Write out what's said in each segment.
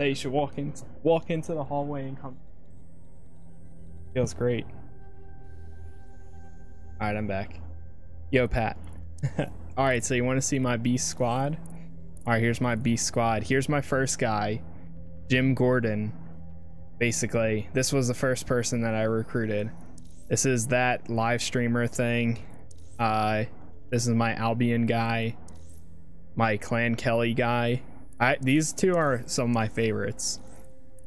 that you should walk in walk into the hallway and come. Feels great. All right, I'm back. Yo, Pat. All right, so you want to see my beast squad? All right, here's my beast squad. Here's my first guy, Jim Gordon. Basically, this was the first person that I recruited. This is that live streamer thing. Uh, this is my Albion guy, my Clan Kelly guy. I, these two are some of my favorites.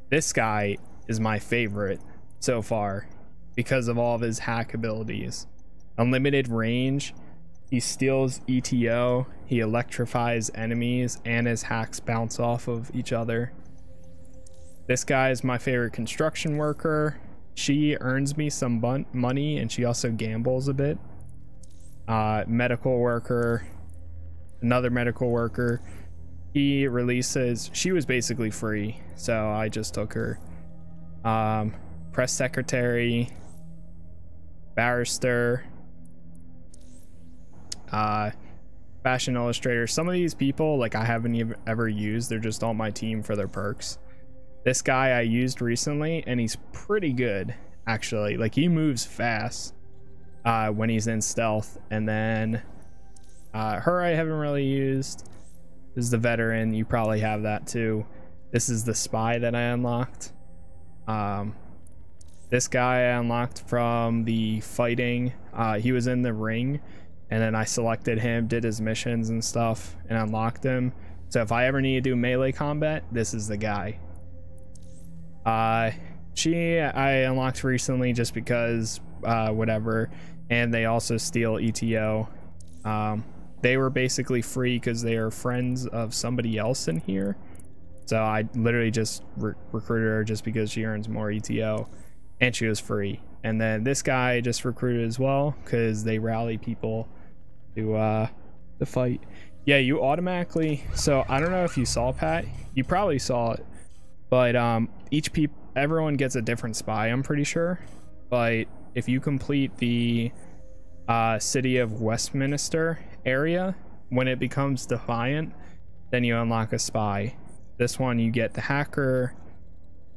This guy is my favorite so far because of all of his hack abilities. Unlimited range, he steals ETO, he electrifies enemies, and his hacks bounce off of each other. This guy is my favorite construction worker. She earns me some money and she also gambles a bit. Uh, medical worker, another medical worker. He releases, she was basically free, so I just took her. Um, press secretary, barrister, uh, fashion illustrator. Some of these people, like I haven't even ever used, they're just on my team for their perks. This guy I used recently, and he's pretty good, actually. Like, he moves fast uh, when he's in stealth. And then uh, her I haven't really used. This is the veteran. You probably have that too. This is the spy that I unlocked. Um, this guy I unlocked from the fighting. Uh, he was in the ring. And then I selected him, did his missions and stuff, and unlocked him. So if I ever need to do melee combat, this is the guy. Uh, she I unlocked recently just because uh, whatever, and they also steal ETO. Um, they were basically free because they are friends of somebody else in here. So I literally just re recruited her just because she earns more ETO, and she was free. And then this guy just recruited as well because they rally people to uh to fight. Yeah, you automatically. So I don't know if you saw Pat. You probably saw it but um, each people, everyone gets a different spy, I'm pretty sure. But if you complete the uh, city of Westminster area, when it becomes Defiant, then you unlock a spy. This one you get the hacker.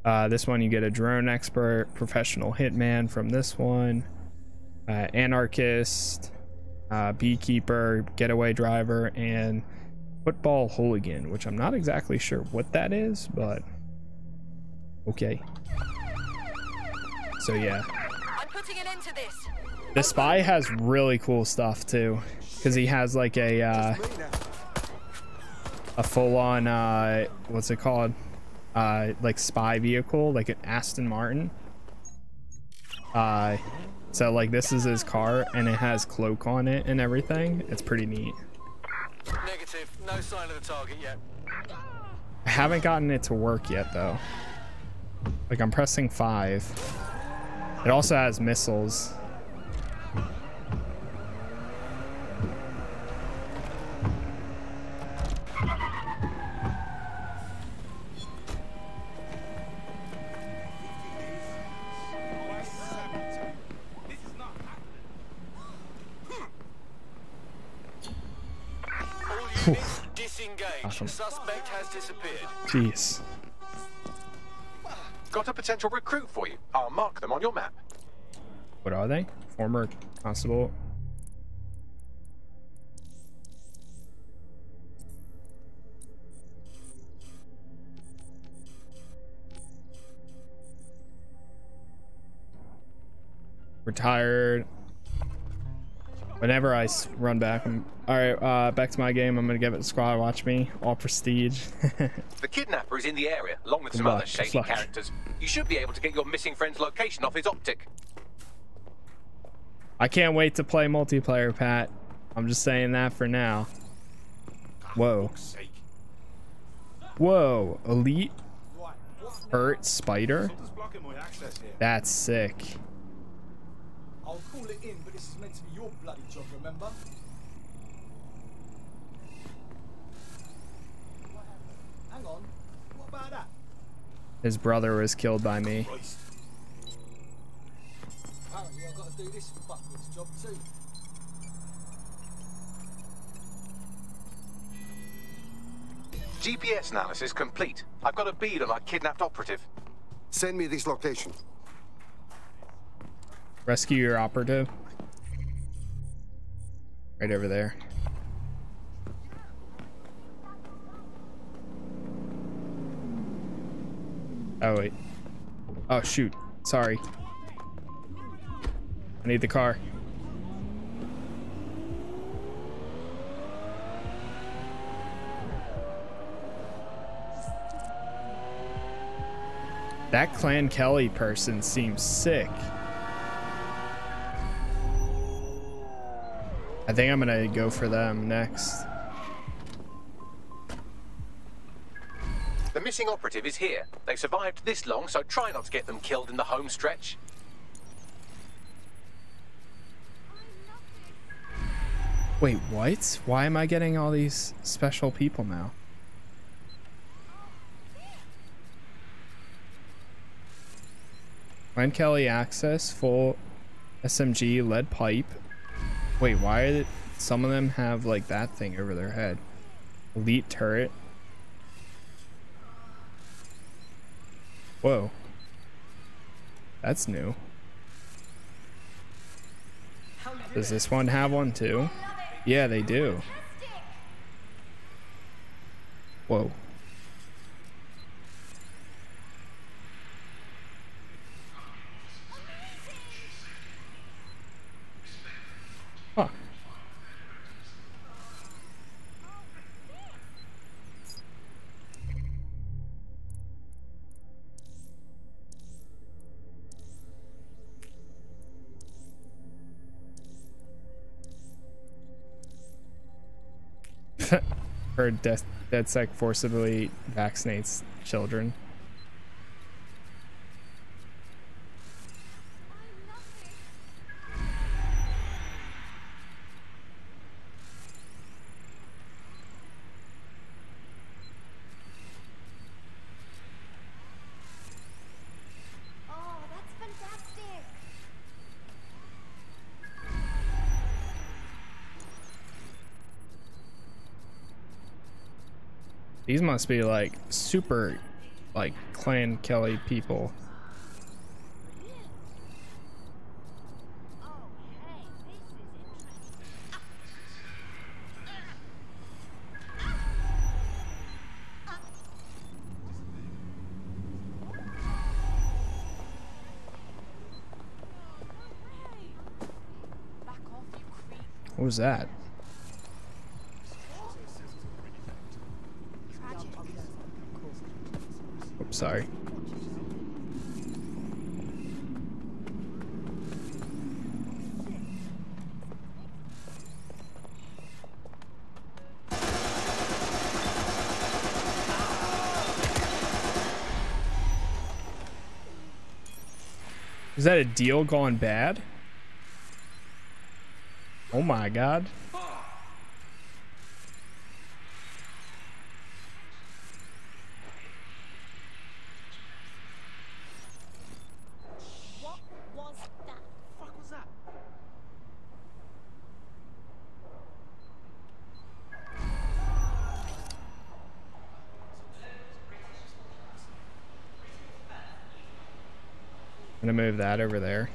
Uh, this one you get a drone expert, professional hitman from this one, uh, anarchist, uh, beekeeper, getaway driver, and football hooligan, which I'm not exactly sure what that is, but Okay. So yeah. I'm putting an end to this. The spy has really cool stuff too, because he has like a uh, a full-on uh, what's it called? Uh, like spy vehicle, like an Aston Martin. Uh, so like this is his car, and it has cloak on it and everything. It's pretty neat. Negative. No sign of the target yet. I haven't gotten it to work yet though. Like I'm pressing five. It also has missiles. Has disappeared. Jeez. Got a potential recruit for you. I'll mark them on your map. What are they? Former constable. Retired. Whenever I run back, I'm all right. Uh, back to my game. I'm gonna give it to squad. Watch me. All prestige. the kidnapper is in the area, along with some other shady characters. You should be able to get your missing friend's location off his optic. I can't wait to play multiplayer, Pat. I'm just saying that for now. Whoa. Whoa. Elite. Hurt spider. That's sick. I'll call it in, but this is meant to be your bloody job, remember? Hang on. What about that? His brother was killed by me. Apparently I've got to do this fuckwit's job too. GPS analysis complete. I've got a bead on our kidnapped operative. Send me this location. Rescue your operative. Right over there. Oh, wait. Oh, shoot. Sorry. I need the car. That Clan Kelly person seems sick. I think I'm gonna go for them next. The missing operative is here. They survived this long, so try not to get them killed in the home stretch. Wait, what? Why am I getting all these special people now? Clan Kelly access, full SMG, lead pipe. Wait, why some of them have like that thing over their head? Elite turret. Whoa. That's new. Does this one have one too? Yeah, they do. Whoa. Heard Death, DedSec forcibly vaccinates children. Must be like super, like Clan Kelly people. What was that? Oops, sorry. Is that a deal gone bad? Oh my god. What was that? fuck was that? I'm gonna move that over there.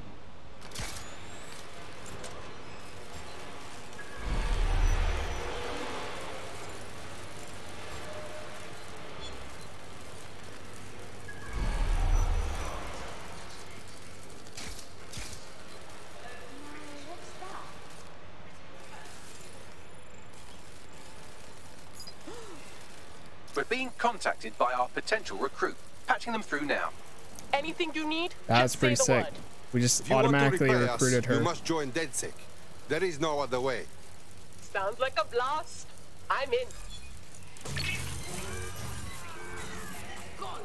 We're being contacted by our potential recruit. Patching them through now. Anything you need? That's just pretty say the sick. word. We just If to automatically repay us, recruited her. You must join DedSec. There is no other way. Sounds like a blast. I'm in. God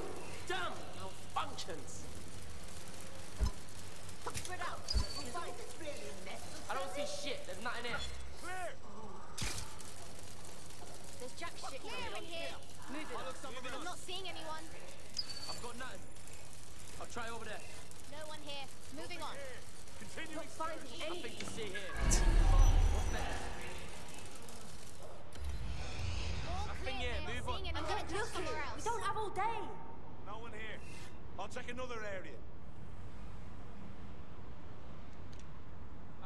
damn malfunctions. Spread out. We'll find it's really I don't see shit. There's nothing in. There's jack shit clear in here. Move it. I'm not seeing anyone. I've got nothing. I'll try over there. No one here. Moving on. Not finding anything to see here. What's there? Nothing here. Move on. I'm gonna somewhere else. We don't have all day. No one here. I'll check another area.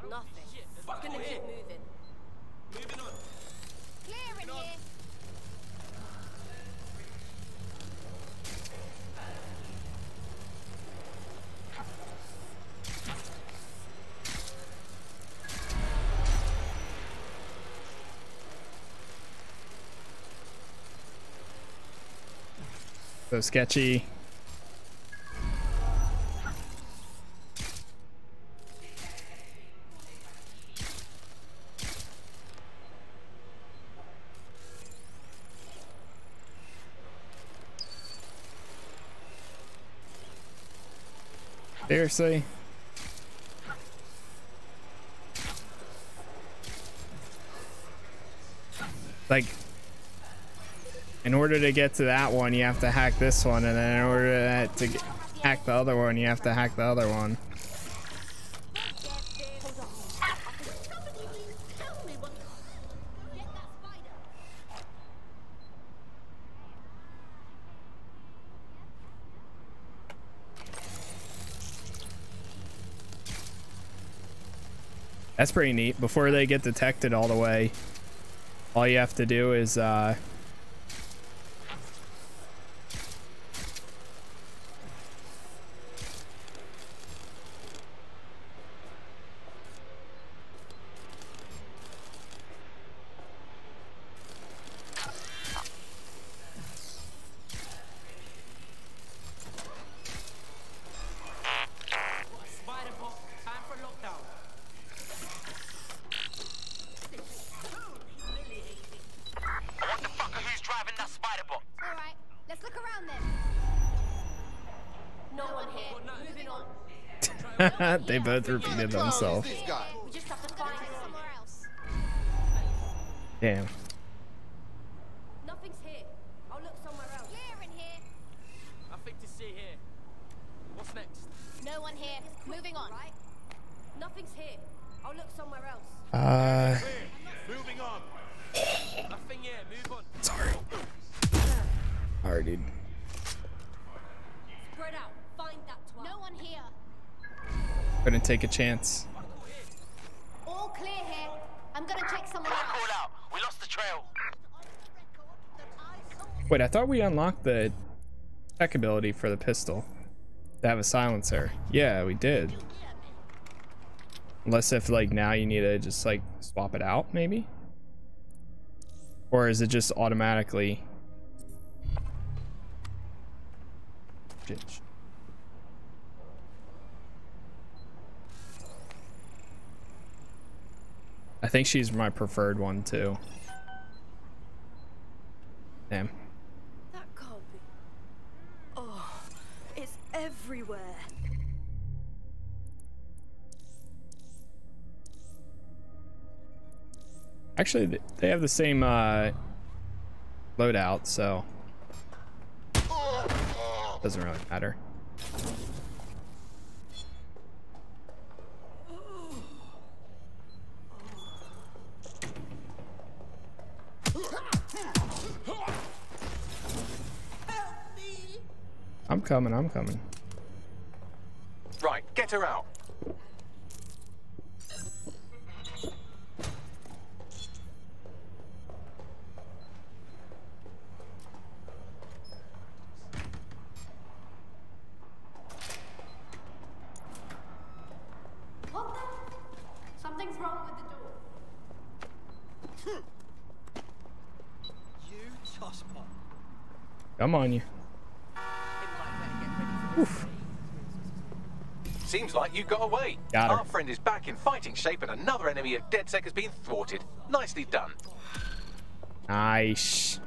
Nothing. Shit, there's We're gonna nothing keep moving. Moving on. Clear in here. So sketchy. Seriously? Like, in order to get to that one, you have to hack this one, and then in order to get, hack the other one, you have to hack the other one. That's pretty neat. Before they get detected all the way, all you have to do is uh, Spider bot. Time for lockdown. I want the fucker who's driving that spider bot. All right, let's look around then. No one here. Moving on. They both repeated themselves. this guy? We just have to find it somewhere else. Damn. Nothing's here. I'll look somewhere else. Clear in here. Nothing to see here. What's next? No one here. Moving on. Right? Nothing's here. I'll look somewhere else. Uh, Moving on. Nothing here. Move on. sorry. Sorry, dude. Spread out. Couldn't take a chance. All clear here. I'm gonna check somewhere Call else. out. We lost the trail. Wait, I thought we unlocked the tech ability for the pistol to have a silencer. Yeah, we did. Unless if like now you need to just like swap it out, maybe? Or is it just automatically? Shit. I think she's my preferred one too. Damn. That can't be. Oh, it's everywhere. Actually, they have the same uh, loadout, so doesn't really matter. Coming. I'm coming. Right, get her out. What the? Something's like you got away. Got. Our friend is back in fighting shape and another enemy of DedSec has been thwarted. Nicely done. Nice.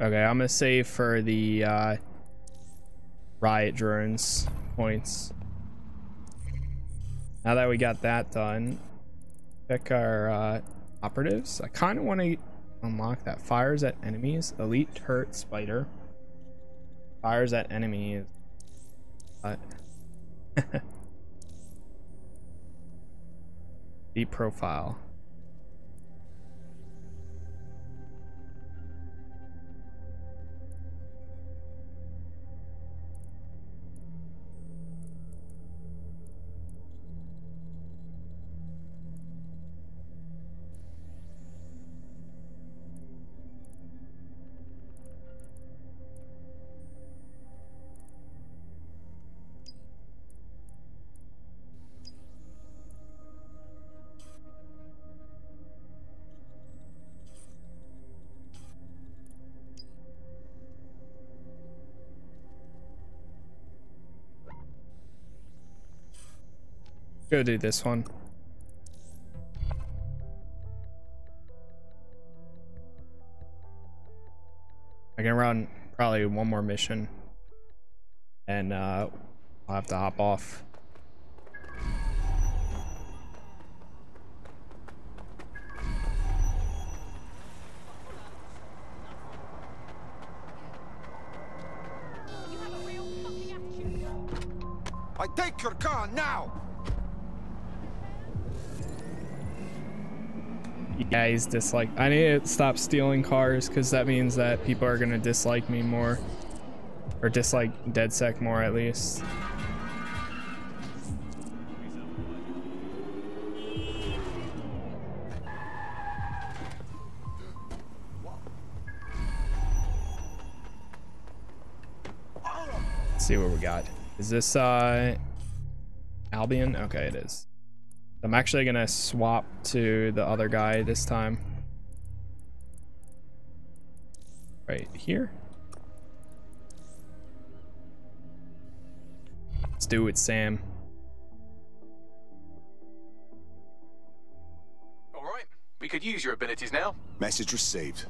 Okay, I'm gonna save for the uh, riot drones points. Now that we got that done, check our uh, operatives. I kind of want to unlock that. Fires at enemies. Elite turret spider. Fires at enemies. But deep profile. Go do this one. I can run probably one more mission and uh, I'll have to hop off. I take your car now! Guys dislike. I need to stop stealing cars because that means that people are gonna dislike me more, or dislike DedSec more at least. Let's see what we got. Is this uh Albion? Okay, it is. I'm actually gonna swap to the other guy this time. Right here. Let's do it, Sam. All right, we could use your abilities now. Message received.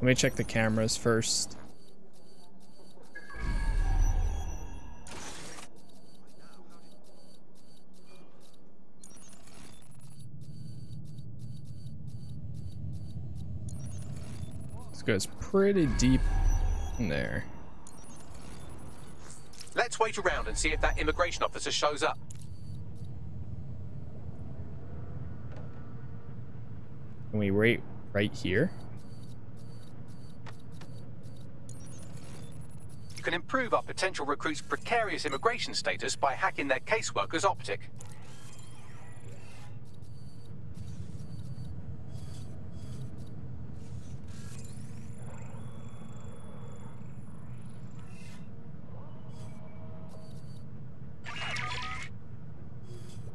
Let me check the cameras first. This goes pretty deep in there. Let's wait around and see if that immigration officer shows up. Can we wait right here? You can improve our potential recruits' precarious immigration status by hacking their caseworker's optic.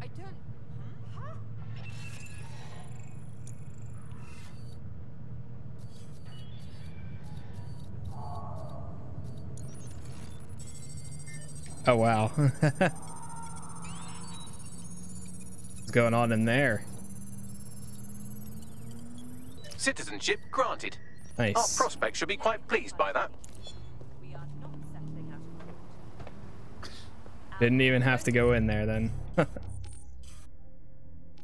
I don't. Huh? Oh wow. What's going on in there? Citizenship granted. Nice. Our prospects should be quite pleased by that. We are not settling out of court. Didn't even have to go in there then.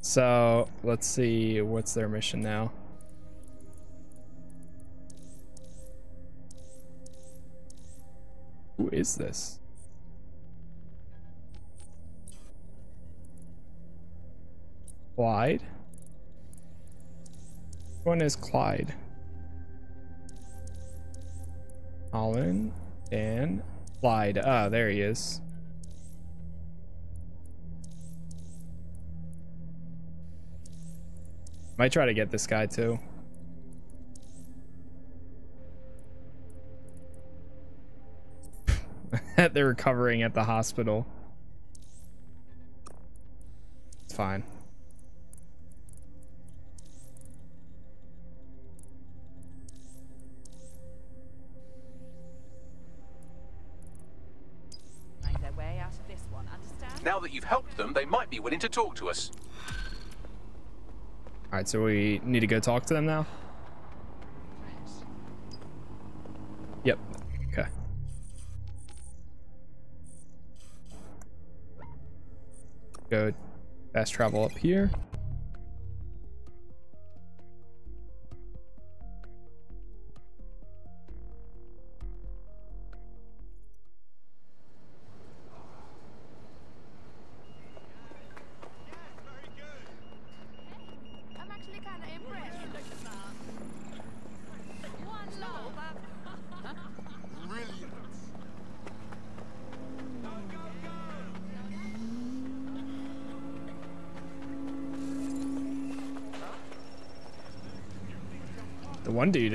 so let's see what's their mission now. Who is this? Clyde? Which One is Clyde. Colin and Clyde. Ah, there he is. Might try to get this guy too. They're recovering at the hospital. It's fine. Now that you've helped them, they might be willing to talk to us. All right, so we need to go talk to them now. Yep. Okay. Go fast travel up here.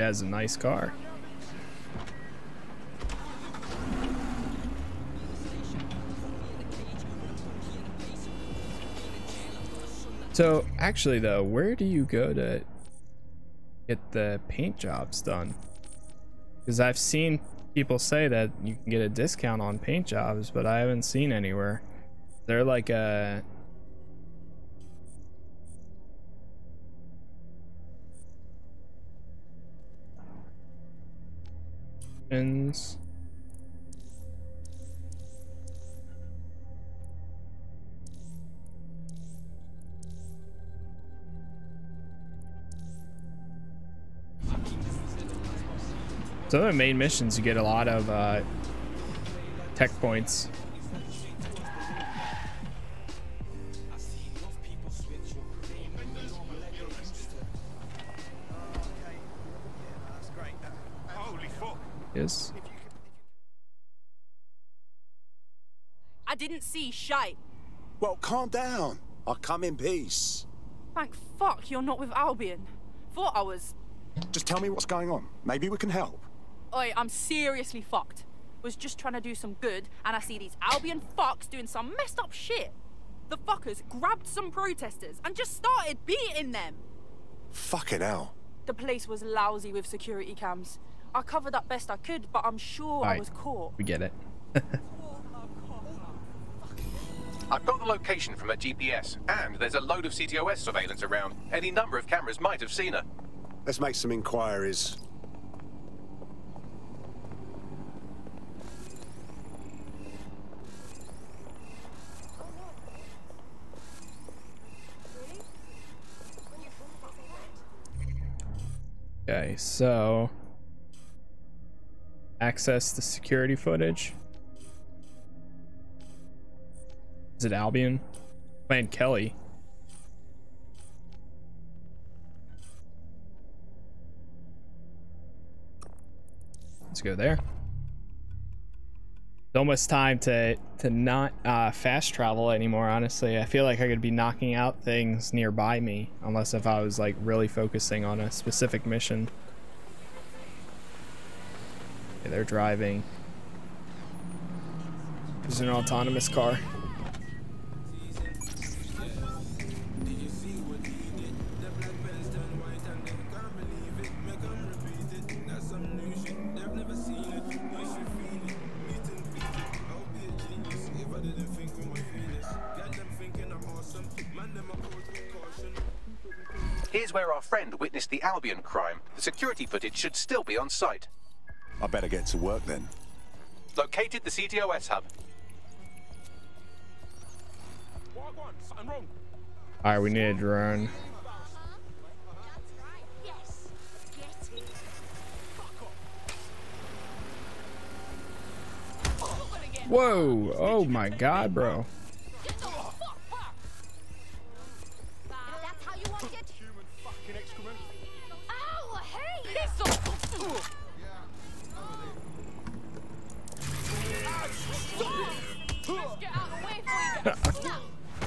Has a nice car. So actually though, where do you go to get the paint jobs done? Because I've seen people say that you can get a discount on paint jobs, but I haven't seen anywhere. They're like a ends. Some of the main missions, you get a lot of uh, tech points. Fuck. Is I didn't see shite. Well, calm down. I'll come in peace. Thank fuck you're not with Albion. Thought I was. Just tell me what's going on. Maybe we can help. Oi, I'm seriously fucked. Was just trying to do some good, and I see these Albion fucks doing some messed up shit. The fuckers grabbed some protesters and just started beating them. Fucking hell. The place was lousy with security cams. I covered up best I could, but I'm sure I was caught. we get it. I've got the location from her GPS, and there's a load of CTOS surveillance around. Any number of cameras might have seen her. Let's make some inquiries. Okay, so access the security footage. Is it Albion? Playing Kelly. Let's go there. It's almost time to to not uh, fast travel anymore. Honestly, I feel like I could be knocking out things nearby me, unless if I was like really focusing on a specific mission. They're driving. This Is an autonomous car. Here's where our friend witnessed the Albion crime. The security footage should still be on site. I better get to work then. Located the CTOS hub. Walk on, something wrong. All right, we need a drone. That's right. Yes. Get it. Whoa! Oh my God, bro.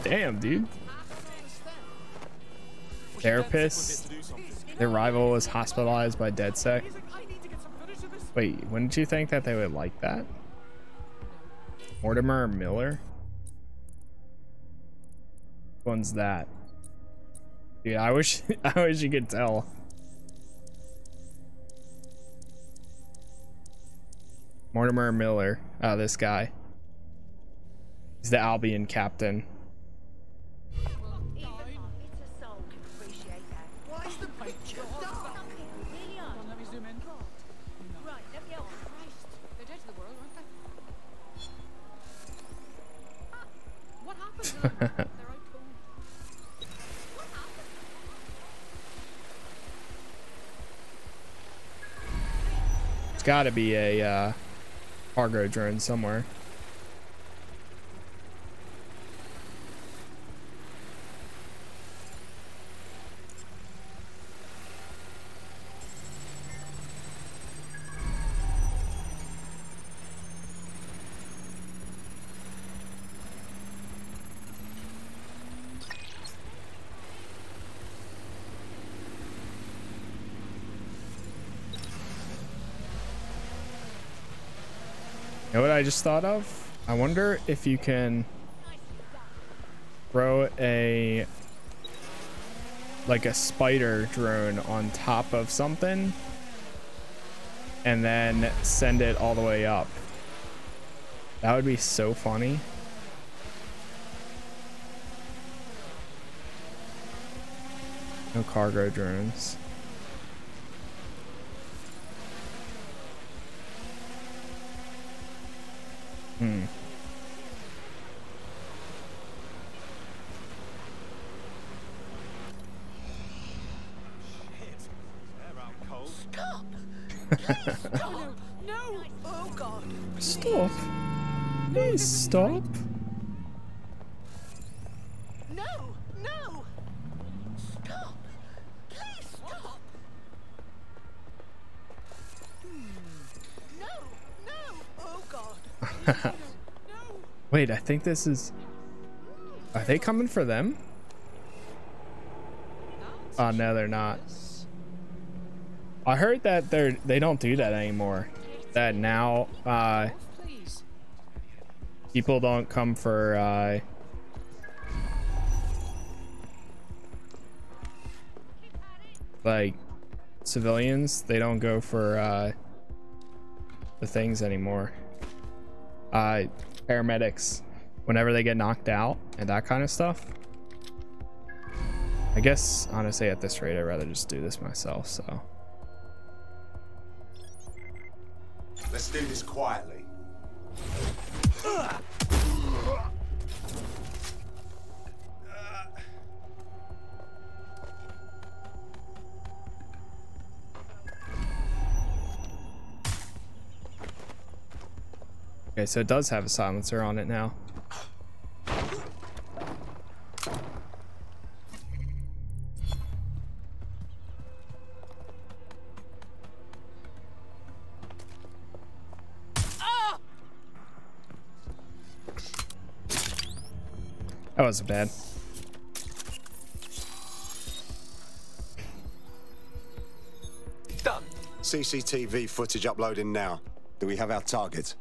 Damn, dude. Therapist. Their rival was hospitalized by DedSec. Wait, wouldn't you think that they would like that? Mortimer Miller? Which one's that? Dude, I wish I wish you could tell. Mortimer Miller. Oh, this guy. He's the Albion captain. It's got to be a uh, cargo drone somewhere. Know what I just thought of? I wonder if you can throw a like a spider drone on top of something and then send it all the way up. That would be so funny. No cargo drones. Stop. No! No! Stop! Please stop! Hmm. No! No! Oh God! Wait, I think this is. Are they coming for them? Oh no, they're not. I heard that they're they don't do that anymore. That now uh people don't come for uh like civilians, they don't go for uh the things anymore. Uh paramedics whenever they get knocked out and that kind of stuff. I guess honestly at this rate I'd rather just do this myself, so Let's do this quietly. Okay, so it does have a silencer on it now. That wasn't bad. Done. CCTV footage uploading now. Do we have our target?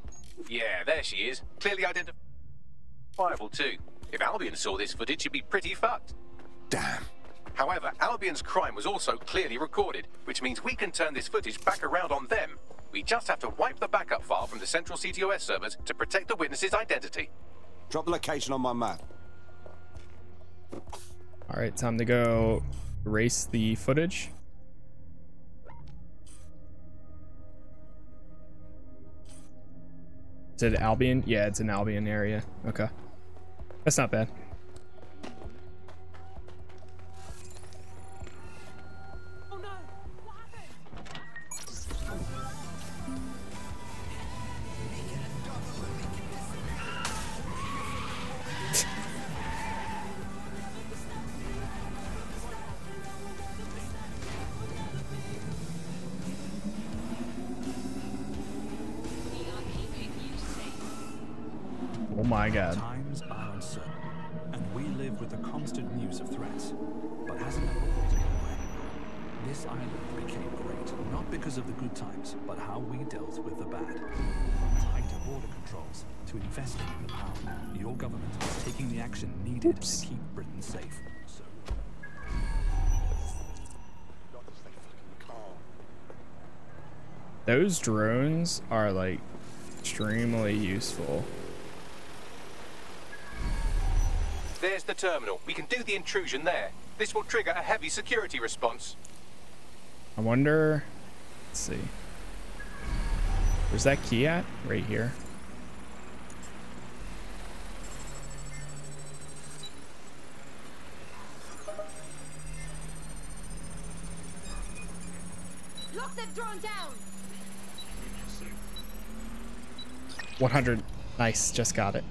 Yeah, there she is. Clearly identifiable too. If Albion saw this footage, she'd be pretty fucked. Damn. However, Albion's crime was also clearly recorded, which means we can turn this footage back around on them. We just have to wipe the backup file from the central CTOS servers to protect the witness's identity. Drop the location on my map. All right, time to go erase the footage. Is it Albion? Yeah, it's an Albion area. Okay. That's not bad. My god. Times are uncertain, and we live with the constant news of threats. But hasn't that always been the way? This island became great, not because of the good times, but how we dealt with the bad. From tighter border controls to investing in the power, your government is taking the action needed to keep Britain safe. So Those drones are like extremely useful. The terminal. We can do the intrusion there. This will trigger a heavy security response. I wonder. Let's see. Where's that key at? Right here. Lock that drone down! 100. Nice, just got it.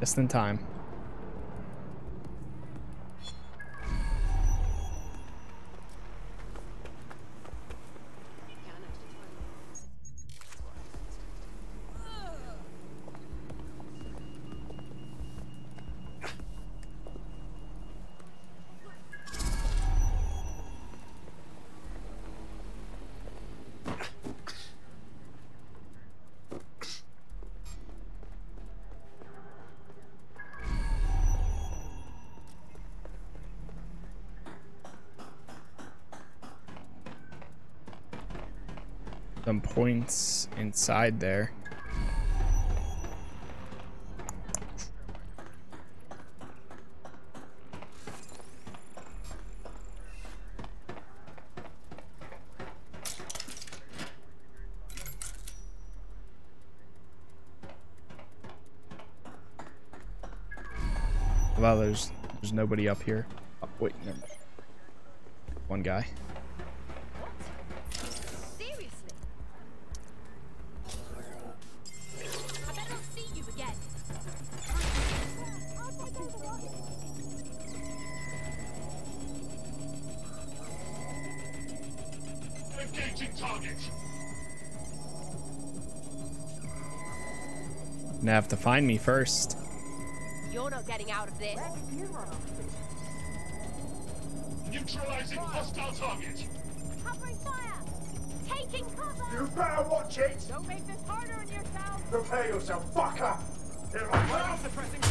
Just in time. Points inside there. Well, there's there's nobody up here. Oh, wait, mind. One guy. Gonna have to find me first. You're not getting out of this. Neutralizing hostile target. Covering fire! Taking cover! You better watch it! Don't make this harder on yourself! Prepare yourself, fucker! Here I come! Suppressing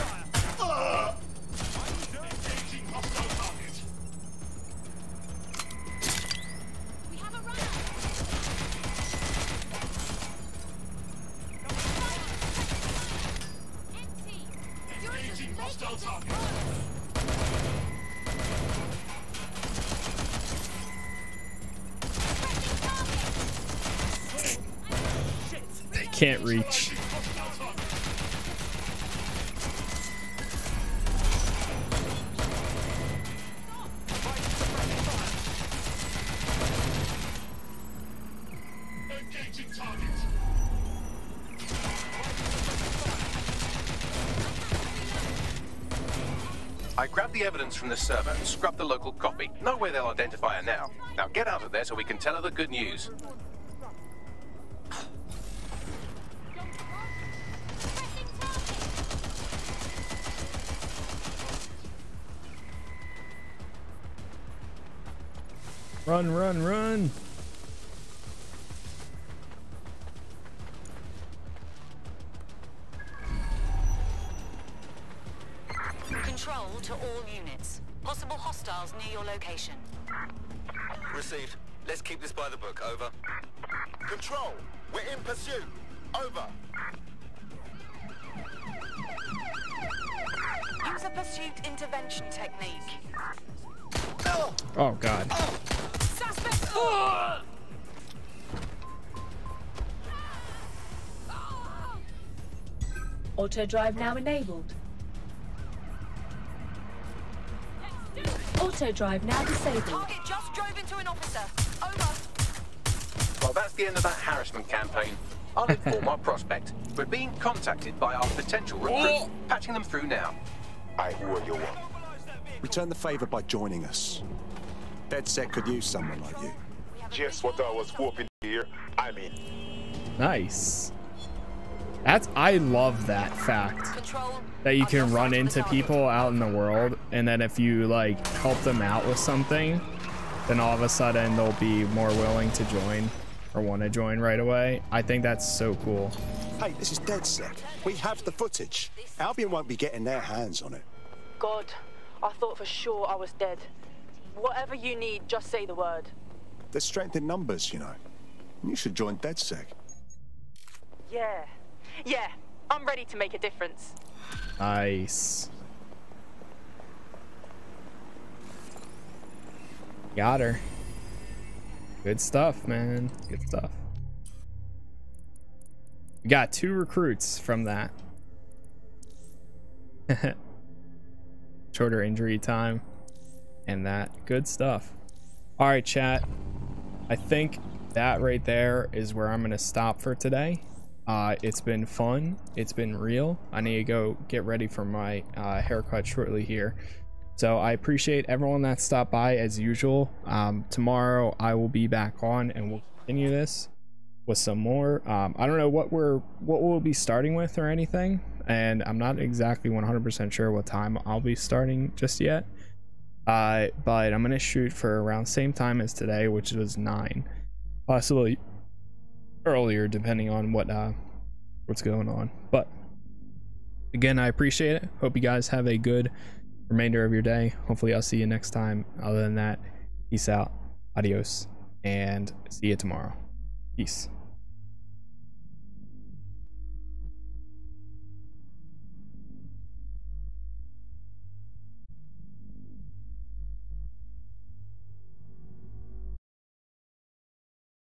I grabbed the evidence from the server and scrubbed the local copy. No way they'll identify her now. Now get out of there so we can tell her the good news. Run, run, run. Possible near your location. Received. Let's keep this by the book. Over. Control. We're in pursuit. Over. Use a pursuit intervention technique. Oh god. Suspect! Auto drive now enabled. Auto drive now disabled. Target just drove into an officer. Over. Well, that's the end of that harassment campaign. I'll inform our prospect. We're being contacted by our potential recruit. Patching them through now. I who you want. Return the favor by joining us. DedSec could use someone like you. Just what I was hoping to hear. I mean, Nice. That's I love that fact that you can run sight of the into people out in the world and then if you like help them out with something, then all of a sudden they'll be more willing to join or want to join right away. I think that's so cool. Hey, this is DedSec. We have the footage. Albion won't be getting their hands on it. God, I thought for sure I was dead. Whatever you need, just say the word. There's strength in numbers, you know. You should join DedSec. Yeah. Yeah. I'm ready to make a difference. Nice. Got her. Good stuff, man. Good stuff. We got two recruits from that. Shorter injury time and that. Good stuff. All right, chat. I think that right there is where I'm going to stop for today. Uh, it's been fun. It's been real. I need to go get ready for my uh, haircut shortly here. So I appreciate everyone that stopped by as usual. Um, tomorrow I will be back on and we'll continue this with some more. Um, I don't know what we're what we'll be starting with or anything, and I'm not exactly 100% sure what time I'll be starting just yet. Uh, but I'm gonna shoot for around same time as today, which was nine, possibly earlier depending on what uh what's going on. But again, I appreciate it. Hope you guys have a good remainder of your day. Hopefully, I'll see you next time. Other than that, peace out, adios, and see you tomorrow. Peace.